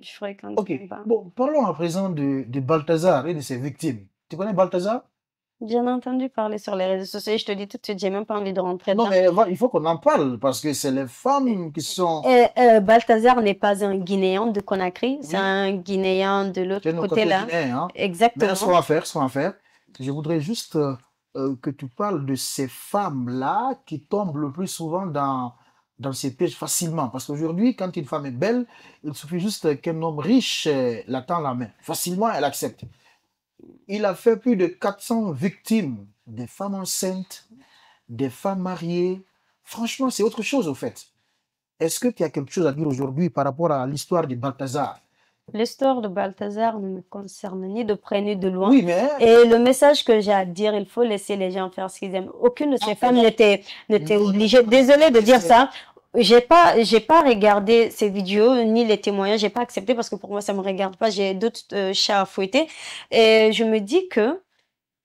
Je fréquente Ok. pas. Bon, parlons à présent de, de Balthazar et de ses victimes. Tu connais Balthazar? Ai entendu parler sur les réseaux sociaux je te dis tout de suite, j'ai même pas envie de rentrer Non, dedans. mais va- il faut qu'on en parle parce que c'est les femmes qui sont. Euh, euh, Balthazar n'est pas un Guinéen de Conakry, c'est Oui. un Guinéen de l'autre côté là. guinéens, hein. Mais Exactement. ce qu'on va faire, ce qu'on va faire, je voudrais juste euh, que tu parles de ces femmes-là qui tombent le plus souvent dans, dans ces pièges facilement. Parce qu'aujourd'hui, quand une femme est belle, il suffit juste qu'un homme riche euh, la tend la main. Facilement, elle accepte. Il a fait plus de 400 victimes, des femmes enceintes, des femmes mariées. Franchement, c'est autre chose au fait. Est-ce que tu as quelque chose à dire aujourd'hui par rapport à l'histoire de Balthazar? L'histoire de Balthazar ne me concerne ni de près ni de loin. Oui, mais Et le message que j'ai à dire, il faut laisser les gens faire ce qu'ils aiment. Aucune de ces femmes n'était n'était obligée. Désolée de dire ça. J'ai pas j'ai pas regardé ces vidéos ni les témoignages. J'ai pas accepté parce que pour moi ça me regarde pas. J'ai d'autres euh, chats à fouetter. Et je me dis que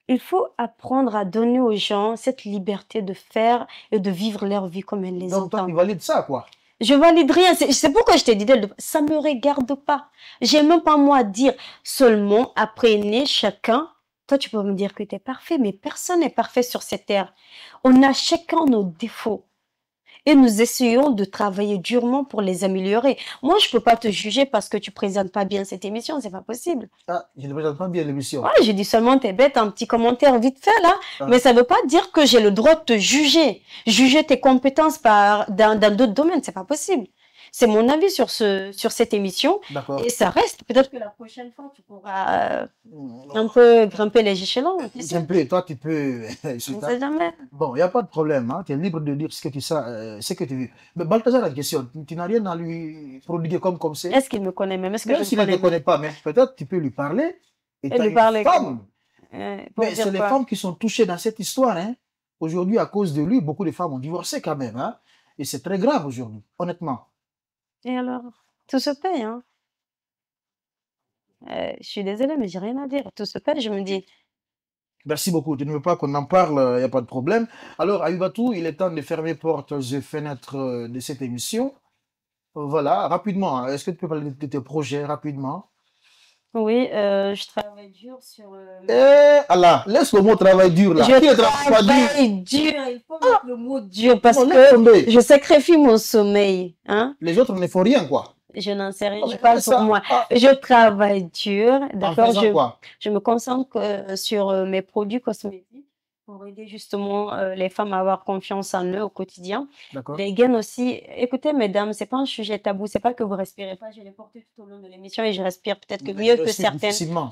il faut apprendre à donner aux gens cette liberté de faire et de vivre leur vie comme elles les donc toi, entendent. tu valides ça, quoi. Je valide rien. C'est pourquoi je t'ai dit, ça me regarde pas. J'ai même pas moi à dire. Seulement, né, chacun, toi, tu peux me dire que tu es parfait, mais personne n'est parfait sur cette terre. On a chacun nos défauts. Et nous essayons de travailler durement pour les améliorer. Moi, je peux pas te juger parce que tu présentes pas bien cette émission. C'est pas possible. Ah, je ne présente pas bien l'émission. Ouais, j'ai dit seulement t'es bête, un petit commentaire vite fait là. Ah. Mais ça veut pas dire que j'ai le droit de te juger. Juger tes compétences par, dans, dans d'autres domaines, c'est pas possible. C'est mon avis sur ce, sur cette émission. Et ça reste. Peut-être que la prochaine fois, tu pourras euh, Mm, un peu grimper les échelons. plaît, toi, tu peux. On sait jamais. Bon, il n'y a pas de problème. Hein. Tu es libre de dire ce que tu sais, euh, ce que tu veux. Mais Balthazar, en question, tu, n'as rien à lui prodiguer comme conseil. Est-ce qu'il me connaît même? Est-ce que Même je s'il ne te connaît pas, mais peut-être tu peux lui parler. Et Et lui parler femme. Euh, Mais c'est les femmes qui sont touchées dans cette histoire. Hein. Aujourd'hui, à cause de lui, beaucoup de femmes ont divorcé quand même. Hein. Et c'est très grave aujourd'hui, honnêtement. Et alors? Tout se paye, hein. Euh, je suis désolée, mais j'ai rien à dire. Tout se paye, je me dis. Merci beaucoup. Tu ne veux pas qu'on en parle, il n'y a pas de problème. Alors, Aïbatou, il est temps de fermer portes et fenêtres euh, de cette émission. Euh, Voilà, rapidement. hein. Est-ce que tu peux parler de tes projets rapidement? Oui, euh, je travaille dur sur. euh, Eh, Allah, laisse le mot travail dur là. Je Qui travaille dur? Il faut mettre le mot dur parce Non, que je sacrifie mon sommeil. Hein? Les autres ne font rien, quoi. Je n'en sais rien, je parle pour moi. ah, Je travaille dur, d'accord? Je, je me concentre euh, sur euh, mes produits cosmétiques pour aider justement euh, les femmes à avoir confiance en eux au quotidien. Les gains aussi. Écoutez, mesdames, c'est pas un sujet tabou. C'est pas que vous respirez pas. Je l'ai porté tout au long de l'émission et je respire peut-être que mieux que certaines.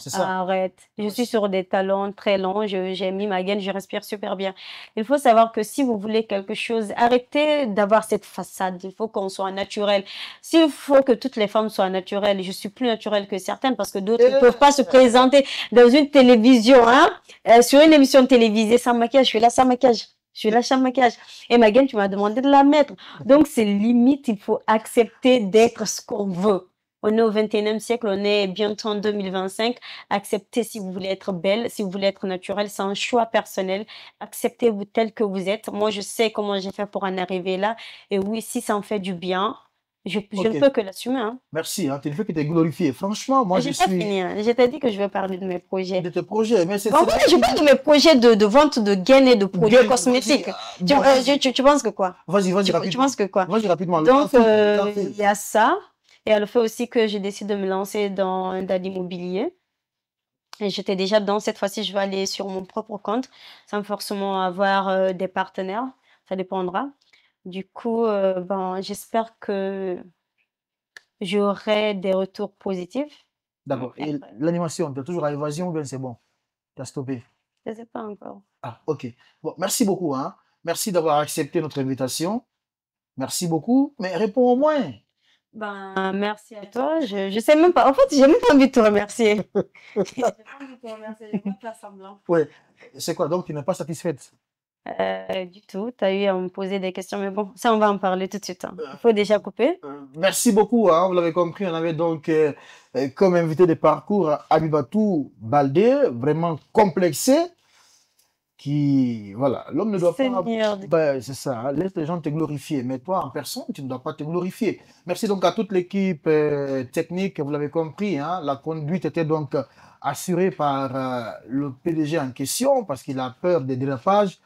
ça. Arrête. Je suis sur des talons très longs. J'ai mis ma gaine. Je respire super bien. Il faut savoir que si vous voulez quelque chose, arrêtez d'avoir cette façade. Il faut qu'on soit naturel. S'il faut que toutes les femmes soient naturelles, je suis plus naturelle que certaines parce que d'autres ne Eh, peuvent pas se présenter dans une télévision, hein, euh, sur une émission télévisée sans maquillage. Je suis là sans maquillage. Je suis là sans maquillage. Et ma gaine, tu m'as demandé de la mettre. Donc, c'est limite. Il faut accepter d'être ce qu'on veut. On est au 21e siècle, on est bientôt en 2025. Acceptez si vous voulez être belle, si vous voulez être naturelle, c'est un choix personnel. Acceptez-vous tel que vous êtes. Moi, je sais comment j'ai fait pour en arriver là. Et oui, si ça en fait du bien, je, je ne peux que l'assumer. Hein. Merci, hein, tu ne fais que te glorifier. Franchement, moi, je pas suis fini. hein. Je t'ai dit que je vais parler de mes projets. de tes projets, mais c'est Bon, oui, je parle de mes projets de, de vente de gaines et de produits cosmétiques. Tu, euh, euh, tu, tu- tu penses que quoi? Vas-y, vas-y, Tu, tu rapidement. penses que quoi? Vas-y, rapidement. Donc, euh, il y a ça. Et le fait aussi que j'ai décidé de me lancer dans, dans l'immobilier. J'étais déjà dedans. Cette fois-ci, je vais aller sur mon propre compte sans forcément avoir euh, des partenaires. Ça dépendra. Du coup, euh, ben, j'espère que j'aurai des retours positifs. D'accord. Et l'animation, tu es toujours à évasion ou bien c'est bon? Tu as stoppé? Je ne sais pas encore. Ah, ok. Bon, merci beaucoup, hein. Merci d'avoir accepté notre invitation. Merci beaucoup. Mais réponds au moins. Ben, merci à toi. Je, je sais même pas. En fait, j'ai même pas envie de te remercier. J'ai pas envie de te remercier. Je vais pas faire semblant. Ouais. C'est quoi? Donc, tu n'es pas satisfaite? Euh, du tout. Tu as eu à me poser des questions, mais bon, ça, on va en parler tout de suite. hein. Il faut déjà couper. Euh, Merci beaucoup, hein, vous l'avez compris, on avait donc euh, euh, comme invité de parcours Abibatou Baldé, vraiment complexé, qui, voilà, l'homme ne doit Seigneur. pas, ben, c'est ça, hein, laisse les gens te glorifier, mais toi, en personne, tu ne dois pas te glorifier. Merci donc à toute l'équipe euh, technique, vous l'avez compris, hein, la conduite était donc euh, assurée par euh, le PDG en question, parce qu'il a peur des dérapages.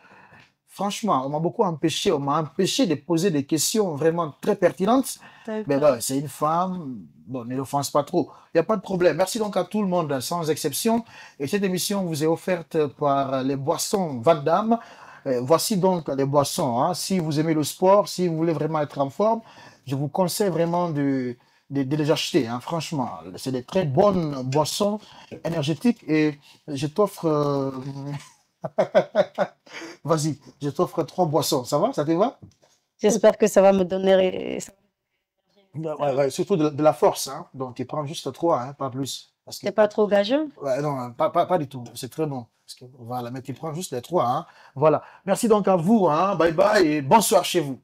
Franchement, on m'a beaucoup empêché, on m'a empêché de poser des questions vraiment très pertinentes. Mais bon, c'est une femme, bon, ne l'offense pas trop. Il n'y a pas de problème. Merci donc à tout le monde, sans exception. Et cette émission vous est offerte par les boissons Van Damme. Euh, voici donc les boissons. hein. Si vous aimez le sport, si vous voulez vraiment être en forme, je vous conseille vraiment de, de, de les acheter. hein. Franchement, c'est des très bonnes boissons énergétiques et je t'offre. euh, Vas-y, je t'offre trois boissons. Ça va? Ça te va? J'espère que ça va me donner. Ouais, ouais, ouais, surtout de, de la force. Hein. Donc, tu prends juste trois, hein, pas plus. Parce que C'est pas trop gageux? Ouais, non, pas, pas, pas du tout. C'est très bon. Parce que, voilà, mais tu prends juste les trois. Hein. Voilà. Merci donc à vous. Hein. Bye bye et bonsoir chez vous.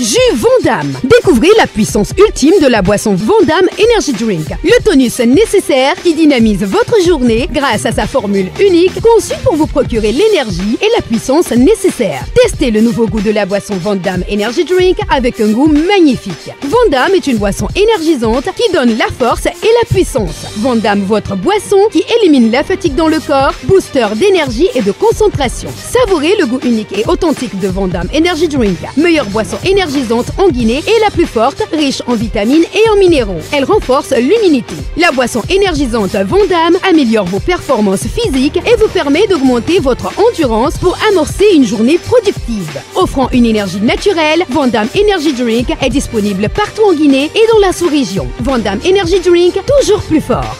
Jus Vondam. Découvrez la puissance ultime de la boisson Vondam Energy Drink. Le tonus nécessaire qui dynamise votre journée grâce à sa formule unique conçue pour vous procurer l'énergie et la puissance nécessaires. Testez le nouveau goût de la boisson Vondam Energy Drink avec un goût magnifique. Vondam est une boisson énergisante qui donne la force et la puissance. Vondam, votre boisson qui élimine la fatigue dans le corps, booster d'énergie et de concentration. Savourez le goût unique et authentique de Vondam Energy Drink. Meilleure boisson énergisante en Guinée et la plus forte, riche en vitamines et en minéraux. Elle renforce l'immunité. La boisson énergisante Vondam améliore vos performances physiques et vous permet d'augmenter votre endurance pour amorcer une journée productive. Offrant une énergie naturelle, Vondam Energy Drink est disponible partout en Guinée et dans la sous-région. Vondam Energy Drink, toujours plus fort.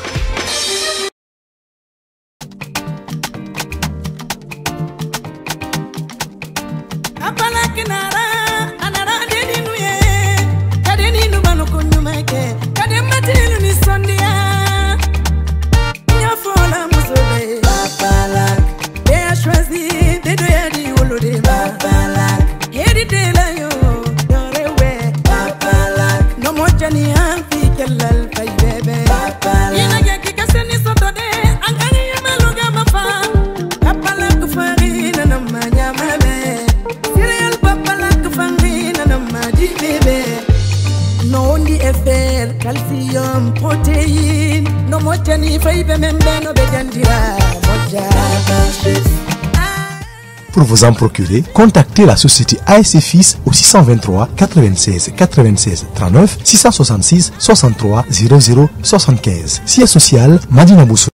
Pour vous en procurer, contactez la société ASC Fils au 623 96 96 39 666 63 00 75. Siège social Madina Bousso.